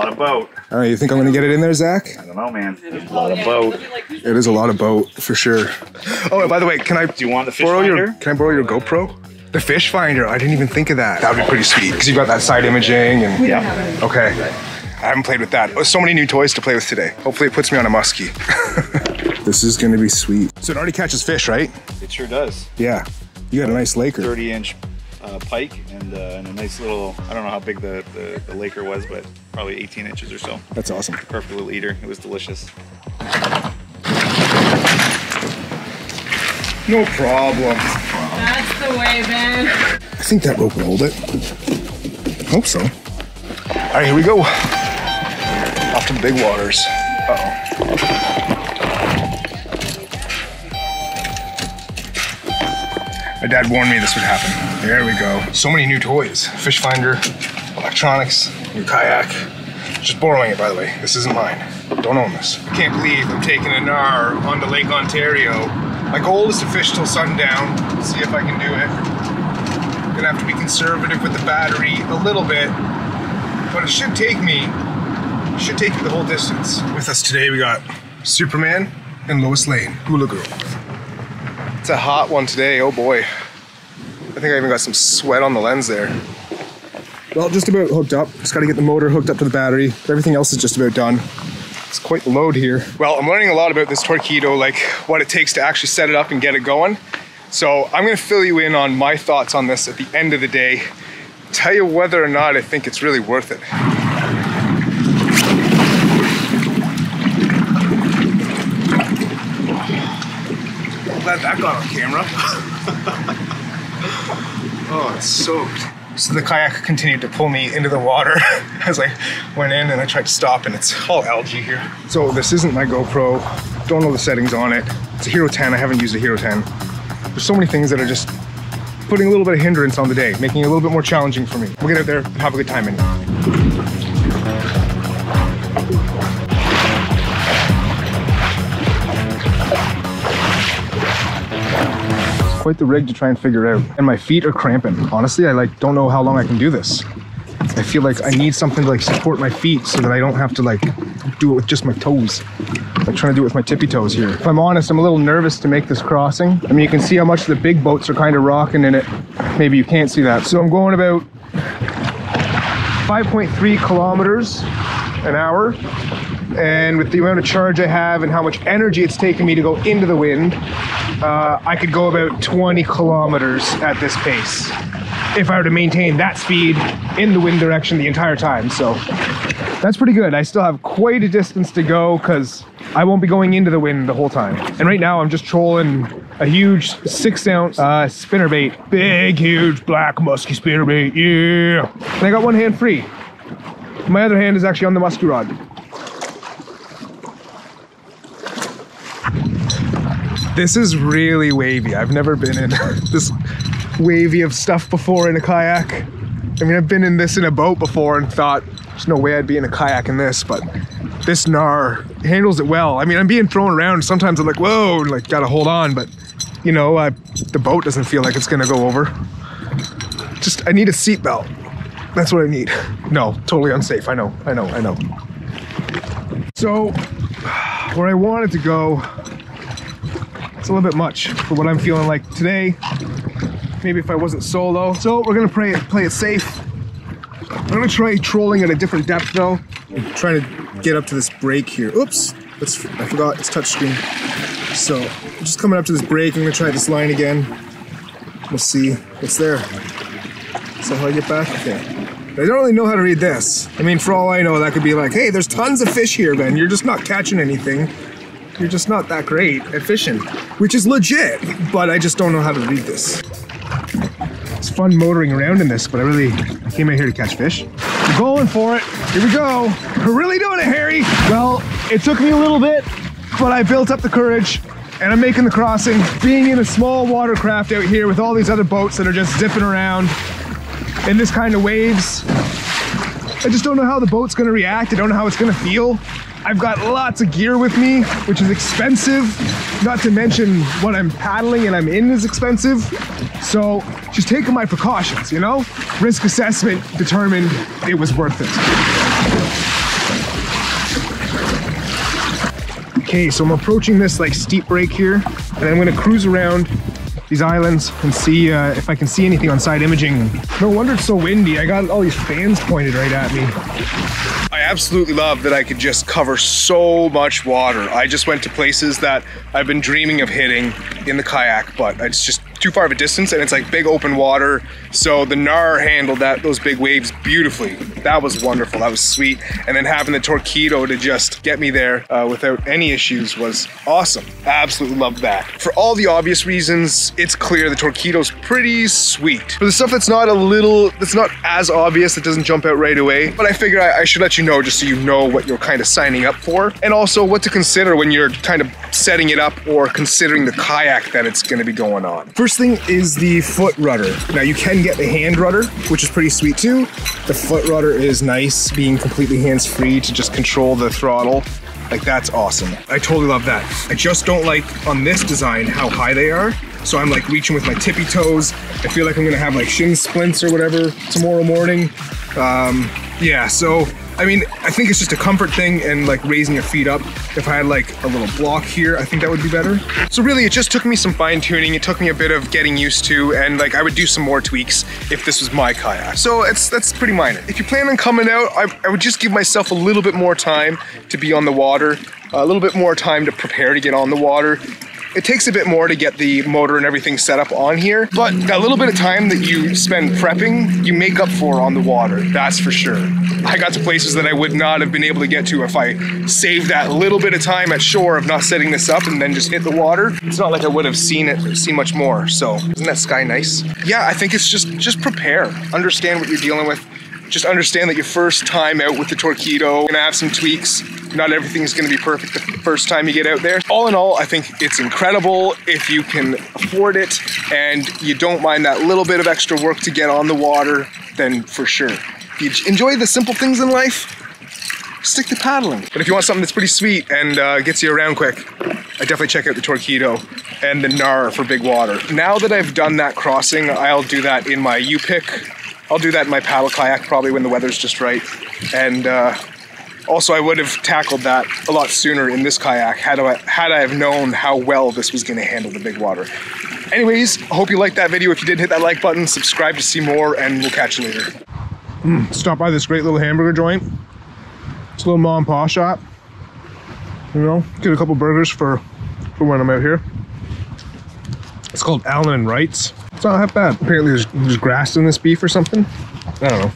lot of boat. All right, you think I'm gonna get it in there, Zach? I don't know, man. There's a lot of boat. It is a lot of boat for sure. Oh, and by the way, can I Do you want the fish borrow your finder? Can I borrow your GoPro? The fish finder. I didn't even think of that. That would be pretty sweet because you got that side imaging and Yeah. okay. I haven't played with that. Oh, so many new toys to play with today. Hopefully, it puts me on a muskie. this is gonna be sweet. So it already catches fish, right? It sure does. Yeah. You got a nice laker. 30 inch uh, pike and, uh, and a nice little, I don't know how big the, the, the laker was, but probably 18 inches or so. That's awesome. Perfect little eater. It was delicious. No problem. That's the way, Ben. I think that rope will hold it. Hope so. All right, here we go. Off to the big waters. Uh-oh. My dad warned me this would happen. There we go. So many new toys. Fish finder, electronics, new kayak. Just borrowing it, by the way. This isn't mine. Don't own this. I can't believe I'm taking a Knarr onto Lake Ontario. My goal is to fish till sundown, see if I can do it. Gonna have to be conservative with the battery a little bit, but it should take me, should take me the whole distance. With us today, we got Superman and Lois Lane, Hula Girl. It's a hot one today, oh boy. I think I even got some sweat on the lens there. Well, just about hooked up. Just gotta get the motor hooked up to the battery. Everything else is just about done. It's quite the load here. Well, I'm learning a lot about this Torqeedo, like what it takes to actually set it up and get it going. So I'm gonna fill you in on my thoughts on this at the end of the day. Tell you whether or not I think it's really worth it. Glad that got on camera. oh, it's soaked. So the kayak continued to pull me into the water as I went in and I tried to stop and it's all algae here. So this isn't my GoPro. Don't know the settings on it. It's a Hero 10. I haven't used a Hero 10. There's so many things that are just putting a little bit of hindrance on the day, making it a little bit more challenging for me. We'll get out there and have a good time anyway. Quite the rig to try and figure out. And my feet are cramping. Honestly, I like don't know how long I can do this. I feel like I need something to like support my feet so that I don't have to like do it with just my toes. Like trying to do it with my tippy toes here. If I'm honest, I'm a little nervous to make this crossing. I mean, you can see how much the big boats are kind of rocking in it. Maybe you can't see that. So I'm going about 5.3 kilometers an hour. And with the amount of charge I have and how much energy it's taken me to go into the wind, uh, I could go about 20 kilometers at this pace if I were to maintain that speed in the wind direction the entire time. So that's pretty good. I still have quite a distance to go because I won't be going into the wind the whole time. And right now I'm just trolling a huge six ounce uh, spinnerbait. Big, huge black musky spinnerbait. Yeah. And I got one hand free. My other hand is actually on the musky rod. This is really wavy. I've never been in this wavy of stuff before in a kayak. I mean, I've been in this in a boat before and thought there's no way I'd be in a kayak in this, but this Knarr handles it well. I mean, I'm being thrown around. Sometimes I'm like, whoa, like gotta hold on, but you know, the boat doesn't feel like it's gonna go over. Just, I need a seatbelt. That's what I need. No, totally unsafe. I know, I know, I know. So, where I wanted to go it's a little bit much for what I'm feeling like today. Maybe if I wasn't solo. So we're gonna play it, play it safe. I'm gonna try trolling at a different depth though. I'm trying to get up to this break here. Oops, that's, I forgot it's touchscreen. So I'm just coming up to this break. I'm gonna try this line again. We'll see what's there. So how I get back? Okay. I don't really know how to read this. I mean, for all I know, that could be like, hey, there's tons of fish here, Ben. You're just not catching anything you're just not that great at fishing, which is legit, but I just don't know how to read this. It's fun motoring around in this, but I really I came out here to catch fish. We're going for it. Here we go. We're really doing it, Harry. Well, it took me a little bit, but I built up the courage and I'm making the crossing. Being in a small watercraft out here with all these other boats that are just zipping around in this kind of waves, I just don't know how the boat's gonna react. I don't know how it's gonna feel. I've got lots of gear with me, which is expensive. Not to mention what I'm paddling and I'm in is expensive. So just taking my precautions, you know? Risk assessment determined it was worth it. Okay, so I'm approaching this like steep break here, and I'm gonna cruise around these islands and see uh, if I can see anything on side imaging. No wonder it's so windy. I got all these fans pointed right at me. Absolutely love that I could just cover so much water. I just went to places that I've been dreaming of hitting in the kayak, but it's just too far of a distance and it's like big open water. So the Knarr handled that those big waves beautifully. That was wonderful. That was sweet. And then having the Torqeedo to just get me there uh, without any issues was awesome. Absolutely loved that. For all the obvious reasons, it's clear the Torqeedo's pretty sweet. For the stuff that's not a little, that's not as obvious, that doesn't jump out right away, but I figure I, I should let you know just so you know what you're kind of signing up for and also what to consider when you're kind of setting it up or considering the kayak that it's going to be going on. First thing is the foot rudder. Now you can get the hand rudder, which is pretty sweet too. The foot rudder is nice, being completely hands-free to just control the throttle. Like that's awesome. I totally love that. I just don't like on this design how high they are. So I'm like reaching with my tippy toes. I feel like I'm gonna have like shin splints or whatever tomorrow morning. Um, yeah, so I mean, I think it's just a comfort thing and like raising your feet up. If I had like a little block here, I think that would be better. So really it just took me some fine tuning. It took me a bit of getting used to and like I would do some more tweaks if this was my kayak. So it's that's pretty minor. If you plan on coming out, I, I would just give myself a little bit more time to be on the water, a little bit more time to prepare to get on the water. It takes a bit more to get the motor and everything set up on here, but that little bit of time that you spend prepping, you make up for on the water, that's for sure. I got to places that I would not have been able to get to if I saved that little bit of time at shore of not setting this up and then just hit the water. It's not like I would have seen it, seen much more. So isn't that sky nice? Yeah, I think it's just just prepare, understand what you're dealing with. Just understand that your first time out with the Torqeedo, gonna have some tweaks. Not everything is gonna be perfect the first time you get out there. All in all, I think it's incredible if you can afford it and you don't mind that little bit of extra work to get on the water, then for sure. If you enjoy the simple things in life, stick to paddling. But if you want something that's pretty sweet and uh, gets you around quick, I definitely check out the Torqeedo and the Knarr for big water. Now that I've done that crossing, I'll do that in my U-Pick I'll do that in my paddle kayak probably when the weather's just right. And uh, also, I would have tackled that a lot sooner in this kayak had I, had I have known how well this was going to handle the big water. Anyways, I hope you liked that video. If you did, hit that like button, subscribe to see more, and we'll catch you later. Mm, stop by this great little hamburger joint. It's a little mom and pa shop. You know, get a couple burgers for, for when I'm out here. It's called Allen and Wrights. It's not half bad. Apparently there's, there's grass in this beef or something. I don't know.